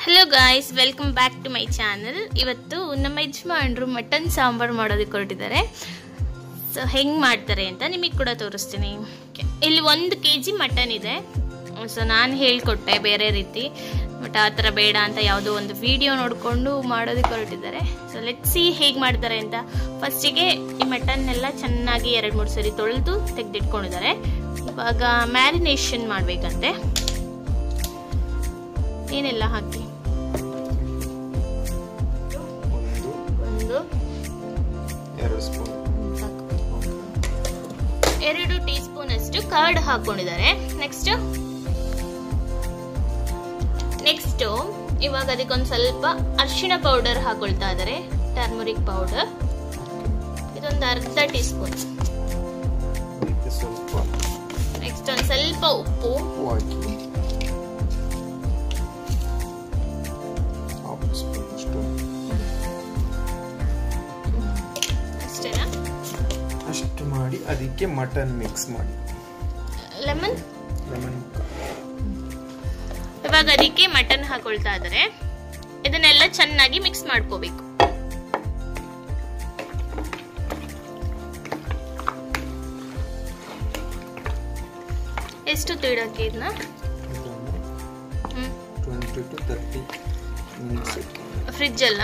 Hello guys welcome back to my channel ಇವತ್ತು ನಮ್ಮ ಯಜಮಾನ್ರು ಮಟನ್ ಸಾಂಬಾರು ಮಾಡೋದಕ್ಕೆ ಹೊರಟಿದ್ದಾರೆ. ಸೊ ಹೆಂಗೆ ಮಾಡ್ತಾರೆ ಅಂತ ನಿಮಗೆ ಕೂಡ ತೋರಿಸ್ತೀನಿ. ಇಲ್ಲಿ ಒಂದು ಕೆ ಜಿ ಮಟನ್ ಇದೆ. ಸೊ ನಾನು ಹೇಳಿಕೊಟ್ಟೆ ಬೇರೆ ರೀತಿ. ಬಟ್ ಆ ಥರ ಬೇಡ ಅಂತ ಯಾವುದೋ ಒಂದು ವಿಡಿಯೋ ನೋಡಿಕೊಂಡು ಮಾಡೋದಕ್ಕೆ ಹೊರಟಿದ್ದಾರೆ. ಸೊ ಸಿ ಹೇಗೆ ಮಾಡ್ತಾರೆ ಅಂತ. ಫಸ್ಟಿಗೆ ಈ ಮಟನ್ನೆಲ್ಲ ಚೆನ್ನಾಗಿ ಎರಡು ಮೂರು ಸರಿ ತೊಳೆದು ತೆಗೆದಿಟ್ಕೊಂಡಿದ್ದಾರೆ. ಇವಾಗ ಮ್ಯಾರಿನೇಷನ್ ಮಾಡಬೇಕಂತೆ. ಏನೆಲ್ಲ ಹಾಕಿ. ಒಂದು ಎರಡು ಟೀ ಸ್ಪೂನ್ ಅಷ್ಟು ಕರ್ಡ್ ಹಾಕೊಂಡಿದ್ದಾರೆ. ನೆಕ್ಸ್ಟ್ ನೆಕ್ಸ್ಟ್ ಇವಾಗ ಅದಕ್ಕೊಂದು ಸ್ವಲ್ಪ ಅರಿಶಿಣ ಪೌಡರ್ ಹಾಕೊಳ್ತಾ ಇದ್ದಾರೆ. ಟರ್ಮರಿಕ್ ಪೌಡರ್ ಇದೊಂದು ಅರ್ಧ ಟೀ ಸ್ಪೂನ್ ನೆಕ್ಸ್ಟ್ ಒಂದು ಸ್ವಲ್ಪ ಉಪ್ಪು. ಅದಕ್ಕೆ ಮಟನ್ ಮಿಕ್ಸ್ ಮಾಡಿ. ಲೆಮನ್? ಲೆಮನ್. ಇವಾಗ ಅದಕ್ಕೆ ಮಟನ್ ಹಾಕೊಳ್ತಾ ಇದ್ದಾರೆ ಇದನ್ನೆಲ್ಲ ಚೆನ್ನಾಗಿ ಮಿಕ್ಸ್ ಮಾಡ್ಕೋಬೇಕು. ಎಷ್ಟು ತಿಡಕ್ಕೆ ಇದನ್ನ ಫ್ರಿಜ್ ಅಲ್ಲ?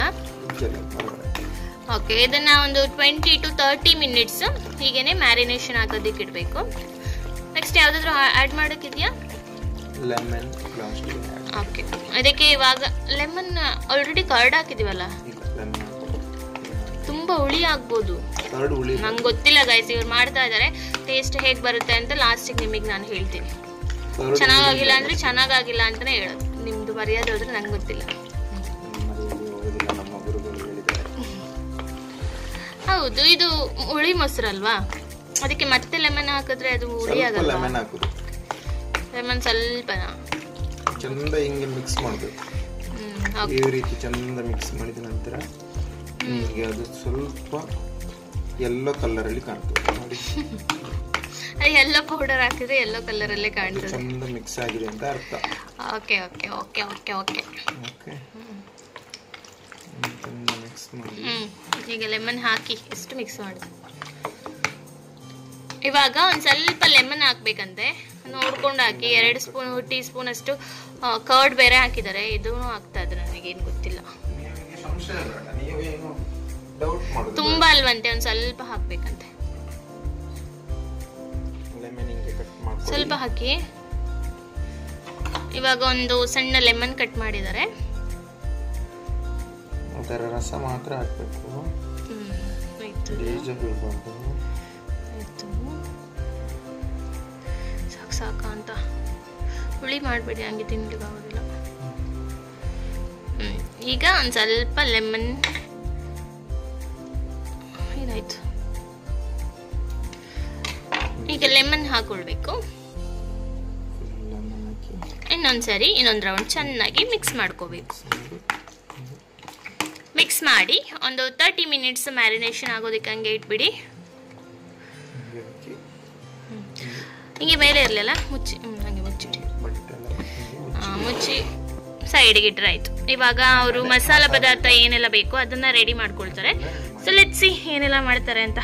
ಓಕೆ ಇದನ್ನು ಒಂದು ಟ್ವೆಂಟಿ ಟು ತರ್ಟಿ ಮಿನಿಟ್ಸ್ ಹೀಗೇನೆ ಮ್ಯಾರಿನೇಷನ್ ಆಗೋದಕ್ಕೆ ಇಡಬೇಕು. ನೆಕ್ಸ್ಟ್ ಯಾವುದಾದ್ರೂ ಆ್ಯಡ್ ಮಾಡೋಕ್ಕಿದೆಯಾ ಲೆಮನ್ ಓಕೆ ಅದಕ್ಕೆ ಇವಾಗ ಲೆಮನ್ ಆಲ್ರೆಡಿ ಕರ್ಡ್ ಹಾಕಿದೀವಲ್ಲ? ತುಂಬ ಹುಳಿ ಆಗ್ಬೋದು. ನಂಗೆ ಗೊತ್ತಿಲ್ಲ ಗೈಸ್ ಇವ್ರು ಮಾಡ್ತಾ ಇದ್ದಾರೆ ಟೇಸ್ಟ್ ಹೇಗೆ ಬರುತ್ತೆ ಅಂತ ಲಾಸ್ಟಿಗೆ ನಿಮಗೆ ನಾನು ಹೇಳ್ತೀನಿ. ಚೆನ್ನಾಗಾಗಿಲ್ಲ ಅಂದ್ರೆ ಚೆನ್ನಾಗಾಗಿಲ್ಲ ಅಂತಲೇ ಹೇಳೋದು. ನಿಮ್ಮದು ಮರ್ಯಾದೆ ಹೋದ್ರೆ ನಂಗೆ ಗೊತ್ತಿಲ್ಲ. ಹೌದು ಇದು ಹುಳಿ ಮೊಸರಲ್ವಾ ಅದಕ್ಕೆ ಮತ್ತೆ ಲೆಮನ್ ಹಾಕಿದ್ರೆ ಅದು ಹುಳಿ ಆಗಲ್ಲ ಲೆಮನ್ ಹಾಕೋದು ಲೆಮನ್ ಸ್ವಲ್ಪ ಚಂದ ಹಿಂಗೆ ಮಿಕ್ಸ್ ಮಾಡಬೇಕು. ಈ ರೀತಿ ಚಂದ ಮಿಕ್ಸ್ ಮಾಡಿದ ನಂತರ ನಿಮಗೆ ಅದು ಸ್ವಲ್ಪ ಎಲ್ಲೋ ಅಲ್ಲಿ ಕಾಣ್ತದೆ. ನೋಡಿ. ಎಲ್ಲೋ ಪೌಡರ್ ಹಾಕಿದ್ರೆ ಎಲ್ಲೋ ಕಲರ್ ಅಲ್ಲೇ ಕಾಣ್ತದೆ. ಚಂದ ಮಿಕ್ಸ್ ಆಗಿದೆ ಅಂತ ಅರ್ಥ. Okay okay okay okay okay okay mix ಮಾಡಿ ಈಗ ಲೆಮನ್ ಹಾಕಿ ಎಷ್ಟು ಮಿಕ್ಸ್ ಮಾಡಿದೆ? ಇವಾಗ ಒಂದು ಸ್ವಲ್ಪ ಲೆಮನ್ ಹಾಕ್ಬೇಕಂತೆ. ನೋಡ್ಕೊಂಡು ಹಾಕಿ ಎರಡು ಸ್ಪೂನ್ ಟೀ ಸ್ಪೂನ್ ಅಷ್ಟು ಕರ್ಡ್ ಬೇರೆ ಹಾಕಿದ್ದಾರೆ. ಇದೂ ಹಾಕ್ತಾ ಇದ್ರೆ ನನಗೇನು ಗೊತ್ತಿಲ್ಲ. ತುಂಬಾ ಅಲ್ವಂತೆ ಒಂದು ಸ್ವಲ್ಪ ಹಾಕ್ಬೇಕಂತೆ. ಸ್ವಲ್ಪ ಹಾಕಿ. ಇವಾಗ ಒಂದು ಸಣ್ಣ ಲೆಮನ್ ಕಟ್ ಮಾಡಿದ್ದಾರೆ. ಅದರ ರಸ ಮಾತ್ರ ಹಾಕ್ಬೇಕು. ಬೇಜ ಬೀಳ್ಬಾರ್ದು ಸಾಕು ಸಾಕ ಅಂತ. ಹುಳಿ ಮಾಡಬೇಡಿ ಹಂಗೆ ತಿನ್ಲಿಕ್ಕೆ ಆಗೋದಿಲ್ಲ. ಈಗ ಒಂದು ಸ್ವಲ್ಪ ಲೆಮನ್ ಇದಾಯ್ತು. ಈಗ ಲೆಮನ್ ಹಾಕೊಳ್ಬೇಕು. ಇನ್ನೊಂದು ಹಾಕಿ. ಇನ್ನೊಂದ್ಸರಿ ಇನ್ನೊಂದು ರೌಂಡ್ ಚೆನ್ನಾಗಿ ಮಿಕ್ಸ್ ಮಾಡ್ಕೋಬೇಕು. ಮಾಡಿ ಮಿಕ್ಸ್ ಮಾಡಿ ಒಂದು ತರ್ಟಿ ಮಿನಿಟ್ಸ್ ಮ್ಯಾರಿನೇಷನ್ ಆಗೋದಕ್ಕೆ ಹಂಗೆ ಇಟ್ಬಿಡಿ. ಹಿಂಗೆ ಮೇಲೆ ಇರಲಿಲ್ಲ, ಮುಚ್ಚಿ ಹಂಗೆ ಮುಚ್ಚಿಡಿ. ಮುಚ್ಚಿ ಸೈಡಿಗೆ ಆಯಿತು. ಇವಾಗ ಅವರು ಮಸಾಲ ಪದಾರ್ಥ ಏನೆಲ್ಲ ಬೇಕು ಅದನ್ನ ರೆಡಿ ಮಾಡ್ಕೊಳ್ತಾರೆ. ಸೊ ಲೆಟ್ಸಿ ಏನೆಲ್ಲ ಮಾಡ್ತಾರೆ ಅಂತ.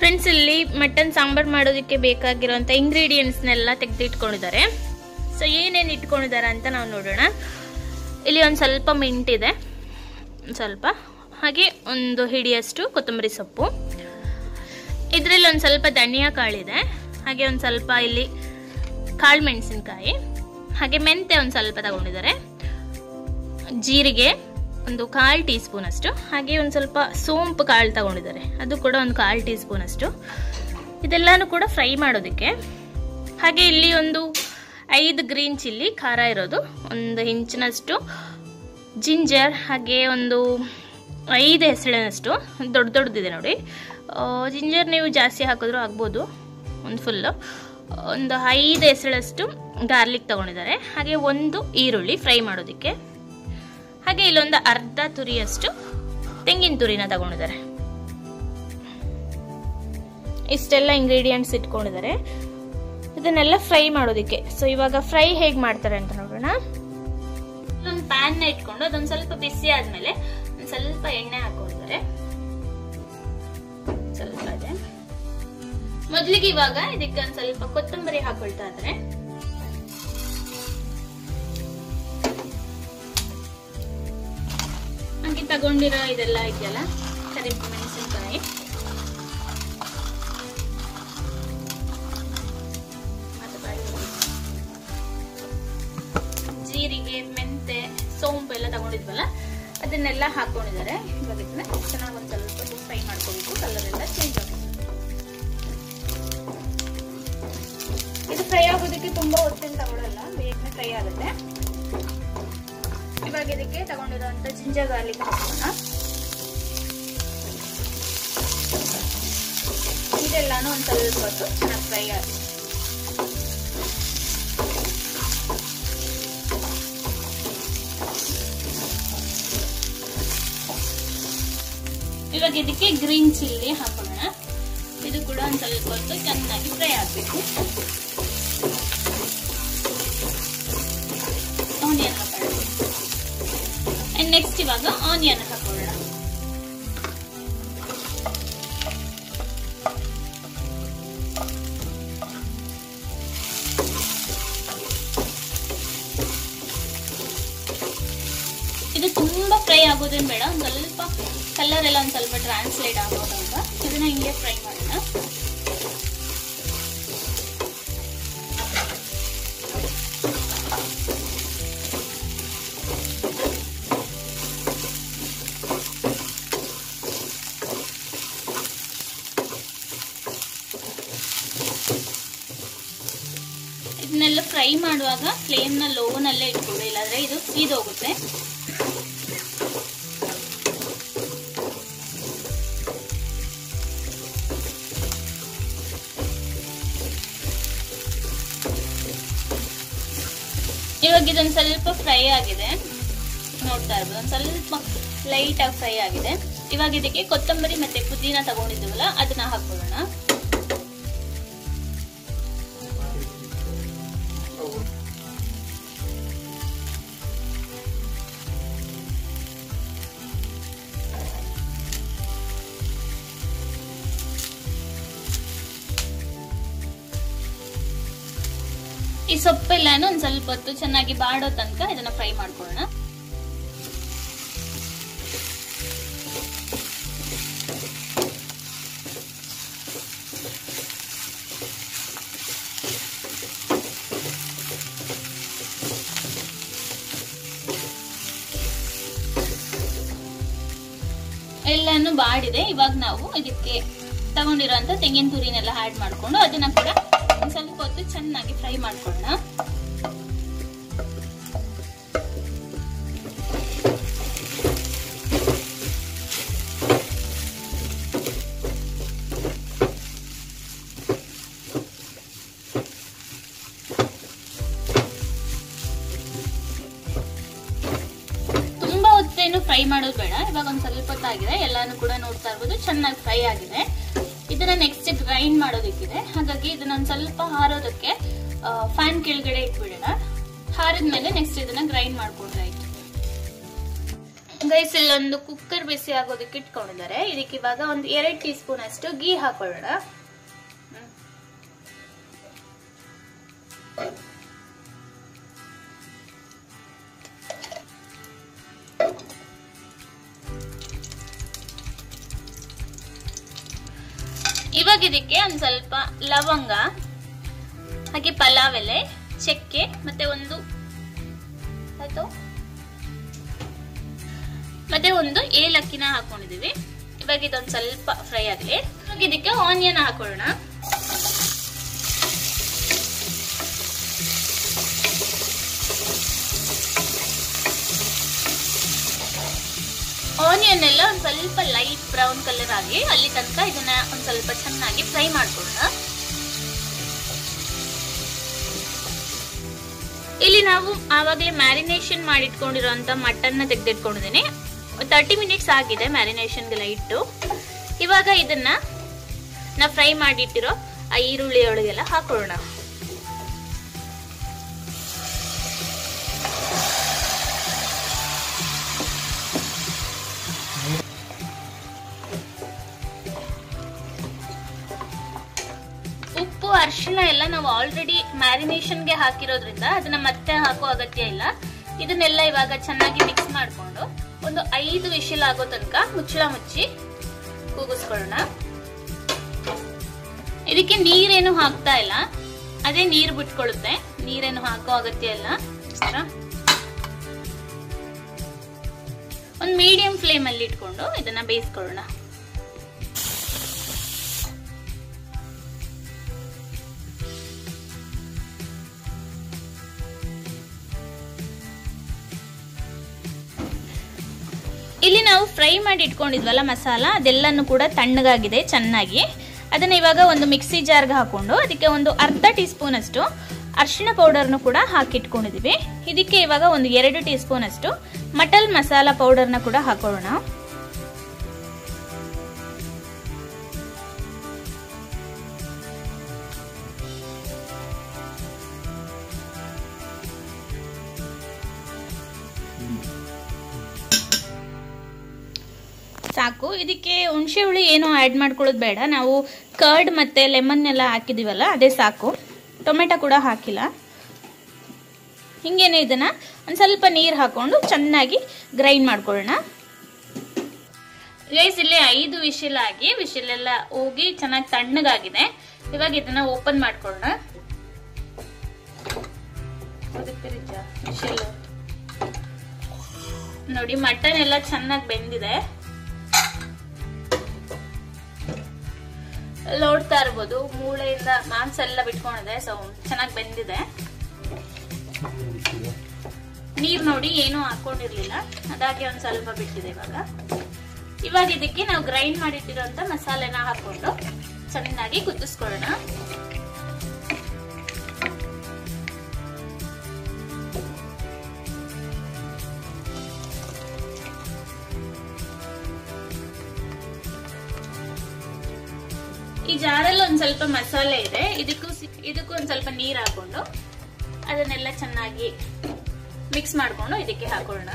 ಫ್ರೆಂಡ್ಸ್ ಇಲ್ಲಿ ಮಟನ್ ಸಾಂಬಾರ್ ಮಾಡೋದಕ್ಕೆ ಬೇಕಾಗಿರುವಂಥ ಇಂಗ್ರೀಡಿಯೆಂಟ್ಸ್ನೆಲ್ಲ ತೆಗೆದಿಟ್ಕೊಂಡಿದ್ದಾರೆ. ಸೊ ಏನೇನು ಇಟ್ಕೊಂಡಿದ್ದಾರೆ ಅಂತ ನಾವು ನೋಡೋಣ. ಇಲ್ಲಿ ಒಂದು ಸ್ವಲ್ಪ ಮಿಂಟ್ ಒಂದ್ ಸ್ವಲ್ಪ. ಹಾಗೆ ಒಂದು ಹಿಡಿಯಷ್ಟು ಕೊತ್ತಂಬರಿ ಸೊಪ್ಪು. ಇದರಲ್ಲಿ ಒಂದು ಸ್ವಲ್ಪ ಧನಿಯಾ ಕಾಳಿದೆ. ಹಾಗೆ ಒಂದು ಸ್ವಲ್ಪ ಇಲ್ಲಿ ಕಾಳು ಮೆಣಸಿನ್ಕಾಯಿ. ಹಾಗೆ ಮೆಂತೆ ಒಂದು ಸ್ವಲ್ಪ ತಗೊಂಡಿದ್ದಾರೆ. ಜೀರಿಗೆ ಒಂದು ಕಾಲು ಟೀ ಸ್ಪೂನ್ ಅಷ್ಟು. ಹಾಗೆ ಒಂದು ಸ್ವಲ್ಪ ಸೋಂಪು ಕಾಳು ತಗೊಂಡಿದ್ದಾರೆ. ಅದು ಕೂಡ ಒಂದು ಕಾಲು ಟೀ ಸ್ಪೂನ್ ಅಷ್ಟು. ಇದೆಲ್ಲನೂ ಕೂಡ ಫ್ರೈ ಮಾಡೋದಕ್ಕೆ. ಹಾಗೆ ಇಲ್ಲಿ ಒಂದು ಐದು ಗ್ರೀನ್ ಚಿಲ್ಲಿ ಖಾರ ಇರೋದು. ಒಂದು ಇಂಚಿನಷ್ಟು ಜಿಂಜರ್ ಹಾಗೆ ಒಂದು ಐದು ಹೆಸಳಿನಷ್ಟು ದೊಡ್ಡ ದೊಡ್ಡದಿದೆ ನೋಡಿ. ಜಿಂಜರ್ ನೀವು ಜಾಸ್ತಿ ಹಾಕಿದ್ರೂ ಆಗ್ಬೋದು, ಒಂದು ಫುಲ್ಲು ಒಂದು ಐದು ಹೆಸಳಷ್ಟು ಗಾರ್ಲಿಕ್ ತೊಗೊಂಡಿದ್ದಾರೆ. ಹಾಗೆ ಒಂದು ಈರುಳ್ಳಿ ಫ್ರೈ ಮಾಡೋದಕ್ಕೆ. ಹಾಗೆ ಇಲ್ಲೊಂದು ಅರ್ಧ ತುರಿಯಷ್ಟು ತೆಂಗಿನ ತುರಿನ ತಗೊಂಡಿದ್ದಾರೆ. ಇಷ್ಟೆಲ್ಲ ಇಂಗ್ರೀಡಿಯೆಂಟ್ಸ್ ಇಟ್ಕೊಂಡಿದ್ದಾರೆ. ಇದನ್ನೆಲ್ಲ ಫ್ರೈ ಮಾಡೋದಕ್ಕೆ. ಸೊ ಇವಾಗ ಫ್ರೈ ಹೇಗೆ ಮಾಡ್ತಾರೆ ಅಂತ ನೋಡೋಣ. ನ ಇಟ್ಕೊಂಡು ಅದೊಂದು ಸ್ವಲ್ಪ ಬಿಸಿ ಆದ್ಮೇಲೆ ಒಂದು ಸ್ವಲ್ಪ ಎಣ್ಣೆ ಹಾಕೊಳ್ತಾರೆ ಸ್ವಲ್ಪ ಇದೆ ಮೊದ್ಲಿಗೆ ಇವಾಗ ಇದಕ್ಕೆ ಒಂದ್ ಸ್ವಲ್ಪ ಕೊತ್ತಂಬರಿ ಹಾಕೊಳ್ತಾ ಇದ್ರೆ. ಹಾಗೆ ತಗೊಂಡಿರೋ ಇದೆಲ್ಲ ಇದೆಯಲ್ಲ? ಕರಿ ಮೆಣಸಿನಕಾಯಿ. ತಗೊಂಡಿದ್ವಲ್ಲ ಅದನ್ನೆಲ್ಲ ಹಾಕೊಂಡಿದ್ದಾರೆ. ಇವಾಗ ಇದನ್ನ ಚೆನ್ನಾಗಿ ಒಂದು ಸ್ವಲ್ಪ ಫ್ರೈ ಮಾಡ್ಕೋಬೇಕು. ಕಲರ್ ಎಲ್ಲ ಚೇಂಜ್ ಆಗುತ್ತೆ. ಇದು ಫ್ರೈ ಆಗೋದಕ್ಕೆ ತುಂಬಾ ಹೊತ್ತಿನ ತಗೊಳಲ್ಲ, ಬೇಗನೆ ಫ್ರೈ ಆಗುತ್ತೆ. ಇವಾಗ ಇದಕ್ಕೆ ತಗೊಂಡಿರುವಂತ ಜಿಂಜರ್ ಗಾರ್ಲಿಕ್ ಹಾಕೋಣ. ಇದೆಲ್ಲಾನು ಒಂದ್ ಸ್ವಲ್ಪ ಹೊತ್ತು ಚೆನ್ನಾಗಿ ಫ್ರೈ ಆಗುತ್ತೆ. ಇವಾಗ ಇದಕ್ಕೆ ಗ್ರೀನ್ ಚಿಲ್ಲಿ ಹಾಕೋಣ. ಇದು ಕೂಡ ಒಂದು ಸ್ವಲ್ಪ ಹೊತ್ತು ಚೆನ್ನಾಗಿ ಫ್ರೈ ಆಗಬೇಕು. ಆನಿಯನ್ ಹಾಕೋಣ. ನೆಕ್ಸ್ಟ್ ಇವಾಗ ಆನಿಯನ್ ಹಾಕೋಣ. ಇದು ತುಂಬಾ ಫ್ರೈ ಆಗೋದೇನು ಬೇಡ. ಸ್ವಲ್ಪ ಕಲರ್ ಎಲ್ಲ ಒಂದು ಸ್ವಲ್ಪ ಟ್ರಾನ್ಸ್ಲೇಟ್ ಆಗೋದಂತ ಇದನ್ನ ಹಿಂಗೆ ಫ್ರೈ ಮಾಡೋಣ. ಇದನ್ನೆಲ್ಲ ಫ್ರೈ ಮಾಡುವಾಗ ಫ್ಲೇಮ್ನ ಲೋನಲ್ಲೇ ಇಟ್ಕೊಳ್ಳಿ ಇಲ್ಲಾಂದ್ರೆ ಇದು ಸೀದೋಗುತ್ತೆ. ಇದೊಂದ್ ಸ್ವಲ್ಪ ಫ್ರೈ ಆಗಿದೆ. ನೋಡ್ತಾ ಇರ್ಬೋದು. ಒಂದು ಸ್ವಲ್ಪ ಲೈಟ್ ಆಗಿ ಫ್ರೈ ಆಗಿದೆ. ಇವಾಗ ಇದಕ್ಕೆ ಕೊತ್ತಂಬರಿ ಮತ್ತೆ ಪುದೀನ ತಗೊಂಡಿದ್ದೀವಲ್ಲ ಅದನ್ನ ಹಾಕೊಳ್ಳೋಣ ಈ ಸೊಪ್ಪೆಲ್ಲಾನು ಒಂದ್ ಸ್ವಲ್ಪ ಹೊತ್ತು ಚೆನ್ನಾಗಿ ಬಾಡೋ ತನಕ ಇದನ್ನ ಫ್ರೈ ಮಾಡ್ಕೊಳ್ಳೋಣ. ಎಲ್ಲಾನು ಬಾಡಿದೆ. ಇವಾಗ ನಾವು ಇದಕ್ಕೆ ತಗೊಂಡಿರೋಂತ ತೆಂಗಿನ ತುರಿನೆಲ್ಲ ಆಡ್ ಮಾಡ್ಕೊಂಡು ಅದನ್ನ ಕೂಡ ಚೆನ್ನಾಗಿ ಫ್ರೈ ಮಾಡ್ಕೊಳ್ಳೋಣ. ಫ್ರೈ ಮಾಡೋದು ಬೇಡ. ಇವಾಗ ಒಂದ್ ಸ್ವಲ್ಪ ಹೊತ್ತಾಗಿದೆ. ಎಲ್ಲಾನು ಕೂಡ ನೋಡ್ತಾ ಇರ್ಬೋದು. ಚೆನ್ನಾಗಿ ಫ್ರೈ ಆಗಿದೆ. ಇದನ್ನ ನೆಕ್ಸ್ಟ್ ಗ್ರೈಂಡ್ ಮಾಡೋದಕ್ಕಿದೆ. ಹಾಗಾಗಿ ಇದನ್ನ ಒಂದ್ ಸ್ವಲ್ಪ ಹಾರೋದಕ್ಕೆ ಫ್ಯಾನ್ ಕೆಳಗಡೆ ಇಟ್ಬಿಡೋಣ. ಹಾರಿದ್ಮೇಲೆ ನೆಕ್ಸ್ಟ್ ಇದನ್ನ ಗ್ರೈಂಡ್ ಮಾಡ್ಕೊಂಡ್ರೆ ಆಯ್ತು. ಗೈಸ್ ಇಲ್ಲೊಂದು ಕುಕ್ಕರ್ ಬಿಸಿ ಆಗೋದಕ್ಕೆ ಇಟ್ಕೊಂಡಿದ್ದಾರೆ. ಇದಕ್ಕೆ ಇವಾಗ ಒಂದು ಎರಡು ಟೀ ಸ್ಪೂನ್ ಅಷ್ಟು ಗೀ ಹಾಕೊಳ್ಳೋಣ. ಇವಾಗ ಇದಕ್ಕೆ ಒಂದು ಸ್ವಲ್ಪ ಲವಂಗ, ಹಾಗೆ ಪಲಾವ್ ಎಲೆ ಚಕ್ಕೆ ಮತ್ತೆ ಒಂದು ಆಯ್ತು. ಮತ್ತೆ ಒಂದು ಏಲಕ್ಕಿನ ಹಾಕೊಂಡಿದೀವಿ ಇವಾಗ ಇದೊಂದು ಸ್ವಲ್ಪ ಫ್ರೈ ಆಗಲಿ. ಇವಾಗ ಇದಕ್ಕೆ ಆನಿಯನ್ ಹಾಕೊಳ್ಳೋಣ. ಆನಿಯನ್ ಎಲ್ಲ ಒಂದ್ ಸ್ವಲ್ಪ ಲೈಟ್ ಬ್ರೌನ್ ಕಲರ್ ಆಗಿ ಅಲ್ಲಿ ತನಕ ಇದನ್ನ ಒಂದು ಸ್ವಲ್ಪ ಚೆನ್ನಾಗಿ ಫ್ರೈ ಮಾಡ್ಕೊಳ್ಳೋಣ. ಇಲ್ಲಿ ನಾವು ಆವಾಗಲೇ ಮ್ಯಾರಿನೇಷನ್ ಮಾಡಿಟ್ಕೊಂಡಿರೋಂಥ ಮಟನ್ನ ತೆಗೆದಿಟ್ಕೊಂಡಿದ್ದೀನಿ. ತರ್ಟಿ ಮಿನಿಟ್ಸ್ ಆಗಿದೆ ಮ್ಯಾರಿನೇಷನ್ಗೆಲ್ಲ ಇಟ್ಟು. ಇವಾಗ ಇದನ್ನ ನಾ ಫ್ರೈ ಮಾಡಿಟ್ಟಿರೋ ಆ ಈರುಳ್ಳಿ ಒಳಗೆಲ್ಲ ಹಾಕೊಳ್ಳೋಣ. ಅರಿಶಿಣ ಎಲ್ಲ ನಾವು ಆಲ್ರೆಡಿ ಮ್ಯಾರಿನೇಷನ್ಗೆ ಹಾಕಿರೋದ್ರಿಂದ ಅದನ್ನ ಮತ್ತೆ ಹಾಕೋ ಅಗತ್ಯ ಇಲ್ಲ. ಇದನ್ನೆಲ್ಲ ಇವಾಗ ಚೆನ್ನಾಗಿ ಮಿಕ್ಸ್ ಮಾಡಿಕೊಂಡು ಒಂದು ಐದು ವಿಶಿಲ್ ಆಗೋ ತನಕ ಮುಚ್ಚಳ ಮುಚ್ಚಿ ಕೂಗಿಸ್ಕೊಳ್ಳೋಣ. ಇದಕ್ಕೆ ನೀರೇನು ಹಾಕ್ತಾ ಇಲ್ಲ. ಅದೇ ನೀರು ಬಿಟ್ಕೊಳುತ್ತೆ ನೀರೇನು ಹಾಕೋ ಅಗತ್ಯ ಇಲ್ಲ. ಒಂದು ಮೀಡಿಯಂ ಫ್ಲೇಮ್ ಅಲ್ಲಿ ಇಟ್ಕೊಂಡು ಇದನ್ನ ಬೇಯಿಸ್ಕೊಳ್ಳೋಣ. ನಾವು ಫ್ರೈ ಮಾಡಿ ಇಟ್ಕೊಂಡಿದ್ವಲ್ಲ ಮಸಾಲ, ಅದೆಲ್ಲನೂ ಕೂಡ ತಣ್ಣಗಾಗಿದೆ, ಚೆನ್ನಾಗಿ. ಅದನ್ನು ಇವಾಗ ಒಂದು ಮಿಕ್ಸಿ ಜಾರ್ಗೆ ಹಾಕ್ಕೊಂಡು ಅದಕ್ಕೆ ಒಂದು ಅರ್ಧ ಟೀ ಸ್ಪೂನ್ ಅಷ್ಟು ಅರಿಶಿಣ ಪೌಡರ್ನು ಕೂಡ ಹಾಕಿಟ್ಕೊಂಡಿದ್ದೀವಿ ಇದಕ್ಕೆ ಇವಾಗ ಒಂದು ಎರಡು ಟೀ ಸ್ಪೂನ್ ಅಷ್ಟು ಮಟಲ್ ಮಸಾಲ ಪೌಡರ್ನ ಕೂಡ ಹಾಕೊಳ್ಳೋಣ. ಇದಕ್ಕೆ ಹುಣಸೆ ಹುಳಿ ಏನು ಆ್ಯಡ್ ಮಾಡ್ಕೊಳ್ಳೋದು ಬೇಡ. ನಾವು ಕರ್ಡ್ ಮತ್ತು ಲೆಮನ್ ಎಲ್ಲ ಹಾಕಿದ್ದೀವಲ್ಲ ಅದೇ ಸಾಕು. ಟೊಮೆಟೊ ಕೂಡ ಹಾಕಿಲ್ಲ. ಹಿಂಗೇನೆ ಇದನ್ನು ಒಂದು ಸ್ವಲ್ಪ ನೀರು ಹಾಕ್ಕೊಂಡು ಚೆನ್ನಾಗಿ ಗ್ರೈಂಡ್ ಮಾಡ್ಕೊಳ್ಳೋಣ. ಗೈಸ್ ಇಲ್ಲಿ ಐದು ವಿಶಿಲ್ ಆಗಿ ವಿಶಿಲ್ ಎಲ್ಲ ಹೋಗಿ ಚೆನ್ನಾಗಿ ತಣ್ಣಗಾಗಿದೆ. ಇವಾಗ ಇದನ್ನ ಓಪನ್ ಮಾಡ್ಕೊಳ್ಳೋಣ. ನೋಡಿ ಮಟನ್ ಎಲ್ಲ ಚೆನ್ನಾಗಿ ಬೆಂದಿದೆ. ನೋಡ್ತಾ ಇರ್ಬೋದು. ಮೂಳೆಯಿಂದ ಮಾಂಸ ಎಲ್ಲ ಬಿಟ್ಕೊಂಡಿದೆ ಸೊ ಚೆನ್ನಾಗಿ ಬೆಂದಿದೆ. ನೀರ್ ನೋಡಿ ಏನು ಹಾಕೊಂಡಿರ್ಲಿಲ್ಲ. ಅದಾಗಿ ಒಂದ್ ಸ್ವಲ್ಪ ಬಿಟ್ಟಿದೆ ಇವಾಗ. ಇವಾಗ ಇದಕ್ಕೆ ನಾವು ಗ್ರೈಂಡ್ ಮಾಡಿಟ್ಟಿರೋಂತ ಮಸಾಲೆನ ಹಾಕೊಂಡು ಚೆನ್ನಾಗಿ ಕುದಿಸ್ಕೊಳ್ಳೋಣ. ಜಾರಲ್ಲಿ ಒಂದ್ ಸ್ವಲ್ಪ ಮಸಾಲೆ ಇದೆ. ಇದಕ್ಕೂ ಇದಕ್ಕೂ ಒಂದ್ ಸ್ವಲ್ಪ ನೀರ್ ಹಾಕೊಂಡು ಅದನ್ನೆಲ್ಲ ಚೆನ್ನಾಗಿ ಮಿಕ್ಸ್ ಮಾಡ್ಕೊಂಡು ಇದಕ್ಕೆ ಹಾಕೊಳ್ಳೋಣ.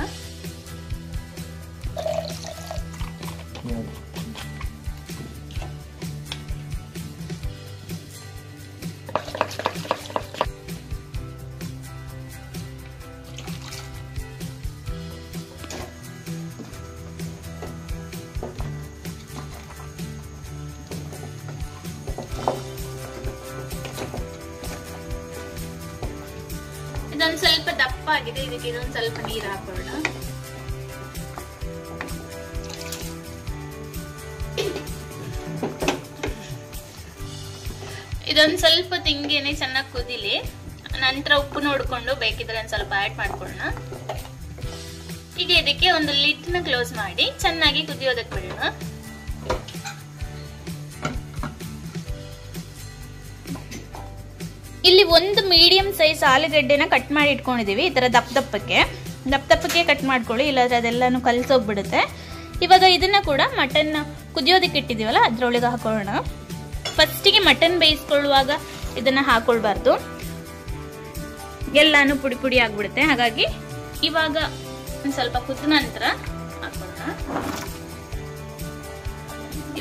ಆಗಿದೆ ಇದಕ್ಕೆ ಇನ್ನೊಂದು ಸ್ವಲ್ಪ ನೀರ್ ಹಾಕೊಳ್ಳೋಣ ಇದೊಂದ್ ಸ್ವಲ್ಪ ತಿಂಗೇನೆ ಚೆನ್ನಾಗಿ ಕುದಿಲಿ, ನಂತರ ಉಪ್ಪು ನೋಡ್ಕೊಂಡು ಬೇಕಿದ್ರೆ ಒಂದ್ ಸ್ವಲ್ಪ ಆಡ್ ಮಾಡ್ಕೊಳ್ಳೋಣ. ಈಗ ಇದಕ್ಕೆ ಒಂದು ಲಿಟ್ನ ಕ್ಲೋಸ್ ಮಾಡಿ ಚೆನ್ನಾಗಿ ಕುದಿಯೋದಕ್ಕೆ ಬಿಡೋಣ. ಇಲ್ಲಿ ಒಂದು ಮೀಡಿಯಂ ಸೈಜ್ ಆಲೂಗಡ್ಡೆನ ಕಟ್ ಮಾಡಿ ಇಟ್ಕೊಂಡಿದೀವಿ, ಈ ತರ ದಪ್ಪ ದಪ್ಪಕ್ಕೆ. ದಪ್ಪ ದಪ್ಪಕ್ಕೆ ಕಟ್ ಮಾಡ್ಕೊಳ್ಳಿ, ಇಲ್ಲಾಂದ್ರೆ ಅದೆಲ್ಲಾನು ಕಲ್ಸೋಗ್ಬಿಡುತ್ತೆ. ಇವಾಗ ಇದನ್ನ ಕೂಡ ಮಟನ್ ಕುದಿಯೋದಕ್ಕೆ ಇಟ್ಟಿದೀವಲ್ಲ, ಅದ್ರೊಳಗೆ ಹಾಕೊಳ್ಳೋಣ. ಫಸ್ಟಿಗೆ ಮಟನ್ ಬೇಯಿಸ್ಕೊಳ್ಳುವಾಗ ಇದನ್ನ ಹಾಕೊಳ್ಬಾರ್ದು. ಎಲ್ಲಾನು ಪುಡಿ ಪುಡಿ ಆಗ್ಬಿಡುತ್ತೆ. ಹಾಗಾಗಿ ಇವಾಗ ಒಂದ್ ಸ್ವಲ್ಪ ಕುದ್ದ ನಂತರ ಹಾಕೊಳ್ಳೋಣ.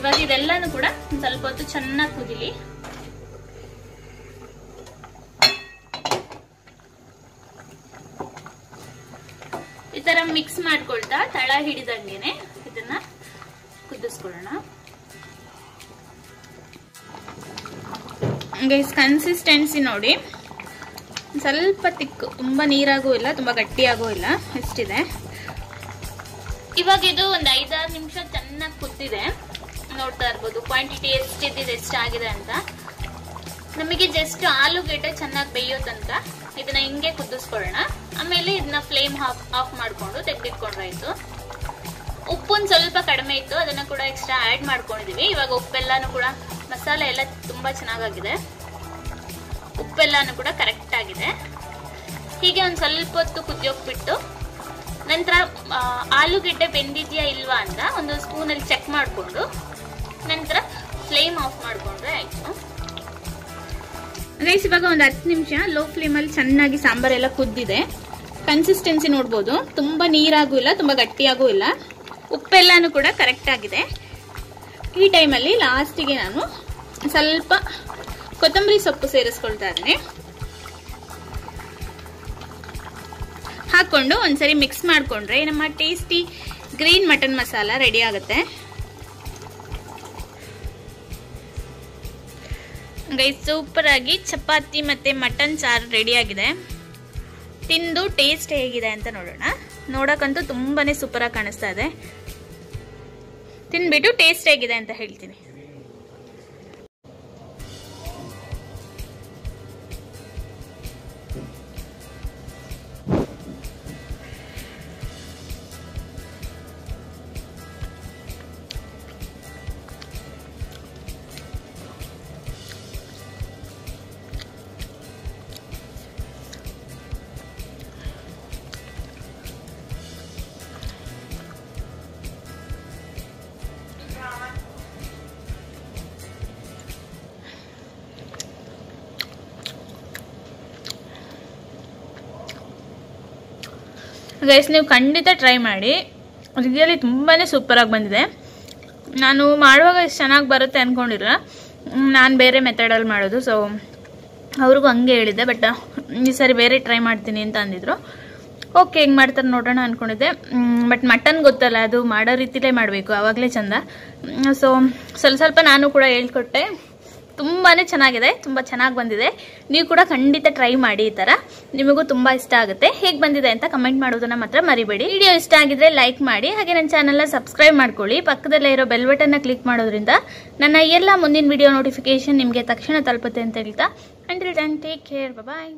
ಇವಾಗ ಇದೆಲ್ಲಾನು ಕೂಡ ಒಂದ್ ಸ್ವಲ್ಪ ಹೊತ್ತು ಚೆನ್ನಾಗಿ ಕುದಿಲಿ. ತರ ಮಿಕ್ಸ್ ಮಾಡ್ಕೊಳ್ತಾ ತಳ ಹಿಡಿದಂಗೆನೆ ಇದನ್ನ ಕುದಿಸ್ಕೊಳ್ಳೋಣ. ಗೈಸ್ ಕನ್ಸಿಸ್ಟೆನ್ಸಿ ನೋಡಿ. ಸ್ವಲ್ಪ ತಿಕ್ಕು. ತುಂಬಾ ನೀರಾಗೂ ಇಲ್ಲ, ತುಂಬಾ ಗಟ್ಟಿಯಾಗೂ ಇಲ್ಲ. ಎಷ್ಟಿದೆ ಇವಾಗ ಇದು ಒಂದು ಐದಾರು ನಿಮಿಷ ಚೆನ್ನಾಗಿ ಕುದ್ದಿದೆ. ನೋಡ್ತಾ ಇರ್ಬೋದು. ಕ್ವಾಂಟಿಟಿ ಎಷ್ಟಿದ್ದಿದೆ ಎಷ್ಟಾಗಿದೆ ಅಂತ. ನಮಗೆ ಜಸ್ಟ್ ಆಲೂಗೆಡ್ಡೆ ಚೆನ್ನಾಗಿ ಬೇಯೋ ತನಕ ಇದನ್ನ ಹಿಂಗೆ ಕುದಿಸ್ಕೊಳ್ಳೋಣ. ಆಮೇಲೆ ಇದನ್ನ ಫ್ಲೇಮ್ ಆಫ್ ಆಫ್ ಮಾಡ್ಕೊಂಡು ಉಪ್ಪು ಒಂದು ಸ್ವಲ್ಪ ಕಡಿಮೆ ಇತ್ತು, ಅದನ್ನ ಕೂಡ ಎಕ್ಸ್ಟ್ರಾ ಆ್ಯಡ್ ಮಾಡ್ಕೊಂಡಿದೀವಿ. ಇವಾಗ ಉಪ್ಪೆಲ್ಲಾನು ಕೂಡ ಮಸಾಲೆ ಎಲ್ಲ ತುಂಬಾ ಚೆನ್ನಾಗಾಗಿದೆ. ಉಪ್ಪೆಲ್ಲಾನು ಕೂಡ ಕರೆಕ್ಟ್ ಆಗಿದೆ. ಹೀಗೆ ಒಂದು ಸ್ವಲ್ಪ ಹೊತ್ತು ಕುದಿಯೋಗ್ಬಿಟ್ಟು ನಂತರ ಆಲೂಗೆಡ್ಡೆ ಬೆಂದಿದೆಯಾ ಇಲ್ವಾ ಅಂತ ಒಂದು ಸ್ಪೂನಲ್ಲಿ ಚೆಕ್ ಮಾಡಿಕೊಂಡು ನಂತರ ಫ್ಲೇಮ್ ಆಫ್ ಮಾಡಿಕೊಂಡ್ರೆ ಆಯ್ತು. ರೈಸ್ ಇವಾಗ ಒಂದು ಹತ್ತು ನಿಮಿಷ. ಲೋ ಫ್ಲೇಮಲ್ಲಿ ಚೆನ್ನಾಗಿ ಸಾಂಬಾರೆಲ್ಲ ಕುದ್ದಿದೆ. ಕನ್ಸಿಸ್ಟೆನ್ಸಿ ನೋಡ್ಬೋದು. ತುಂಬ ನೀರಾಗೂ ಇಲ್ಲ, ತುಂಬ ಗಟ್ಟಿಯಾಗೂ ಇಲ್ಲ. ಉಪ್ಪೆಲ್ಲಾನು ಕೂಡ ಕರೆಕ್ಟ್ ಆಗಿದೆ. ಈ ಟೈಮಲ್ಲಿ ಲಾಸ್ಟಿಗೆ ನಾನು ಸ್ವಲ್ಪ ಕೊತ್ತಂಬರಿ ಸೊಪ್ಪು ಸೇರಿಸ್ಕೊಳ್ತಾ ಇದ್ದೀನಿ. ಹಾಕೊಂಡು ಒಂದ್ಸರಿ ಮಿಕ್ಸ್ ಮಾಡಿಕೊಂಡ್ರೆ ನಮ್ಮ tasty green mutton masala ready ಆಗುತ್ತೆ. ಗೈಸ್ ಸೂಪರಾಗಿ ಚಪಾತಿ ಮತ್ತೆ ಮಟನ್ ಸಾರು ರೆಡಿ ಆಗಿದೆ. ತಿಂದು ಟೇಸ್ಟ್ ಹೇಗಿದೆ ಅಂತ ನೋಡೋಣ. ನೋಡೋಕ್ಕಂತೂ ತುಂಬಾನೇ ಸೂಪರಾಗಿ ಕಾಣಿಸ್ತಾ ಇದೆ. ತಿನ್ಬಿಟ್ಟು ಟೇಸ್ಟ್ ಹೇಗಿದೆ ಅಂತ ಹೇಳ್ತೀನಿ. ಗೈಸ್ ನೀವು ಖಂಡಿತ ಟ್ರೈ ಮಾಡಿ. ರಿಯಲಿ ತುಂಬಾ ಸೂಪರಾಗಿ ಬಂದಿದೆ. ನಾನು ಮಾಡುವಾಗ ಇಷ್ಟು ಚೆನ್ನಾಗಿ ಬರುತ್ತೆ ಅಂದ್ಕೊಂಡಿರಲ್ಲ ನಾನು ಬೇರೆ ಮೆಥಡಲ್ಲಿ ಮಾಡೋದು ಸೊ ಅವ್ರಿಗೂ ಹಂಗೆ ಹೇಳಿದ್ದೆ ಬಟ್ ಈ ಸರಿ ಬೇರೆ ಟ್ರೈ ಮಾಡ್ತೀನಿ ಅಂತ ಅಂದಿದ್ರು. ಓಕೆ ಹೆಂಗೆ ಮಾಡ್ತಾರೆ ನೋಡೋಣ ಅಂದ್ಕೊಂಡಿದ್ದೆ ಬಟ್ ಮಟನ್ ಗೊತ್ತಲ್ಲ, ಅದು ಮಾಡೋ ರೀತಿಲೇ ಮಾಡಬೇಕು ಆವಾಗಲೇ ಚೆಂದ. ಸೊ ಸ್ವಲ್ಪ ಸ್ವಲ್ಪ ನಾನು ಕೂಡ ಹೇಳ್ಕೊಟ್ಟೆ. ತುಂಬಾ ಚೆನ್ನಾಗಿದೆ, ತುಂಬ ಚೆನ್ನಾಗಿ ಬಂದಿದೆ. ನೀವು ಕೂಡ ಖಂಡಿತ ಟ್ರೈ ಮಾಡಿ ಈ ಥರ ನಿಮಗೂ ತುಂಬ ಇಷ್ಟ ಆಗುತ್ತೆ. ಹೇಗೆ ಬಂದಿದೆ ಅಂತ ಕಮೆಂಟ್ ಮಾಡೋದನ್ನ ಮಾತ್ರ ಮರಿಬೇಡಿ. ವಿಡಿಯೋ ಇಷ್ಟ ಆಗಿದ್ರೆ ಲೈಕ್ ಮಾಡಿ, ಹಾಗೆ ನನ್ನ ಚಾನಲ್ನ ಸಬ್ಸ್ಕ್ರೈಬ್ ಮಾಡ್ಕೊಳ್ಳಿ. ಪಕ್ಕದಲ್ಲೇ ಇರೋ ಬೆಲ್ ಬಟನ್ನ ಕ್ಲಿಕ್ ಮಾಡೋದ್ರಿಂದ ನನ್ನ ಎಲ್ಲ ಮುಂದಿನ ವಿಡಿಯೋ ನೋಟಿಫಿಕೇಶನ್ ನಿಮಗೆ ತಕ್ಷಣ ತಲುಪುತ್ತೆ ಅಂತ ಹೇಳ್ತಾ. And take care bye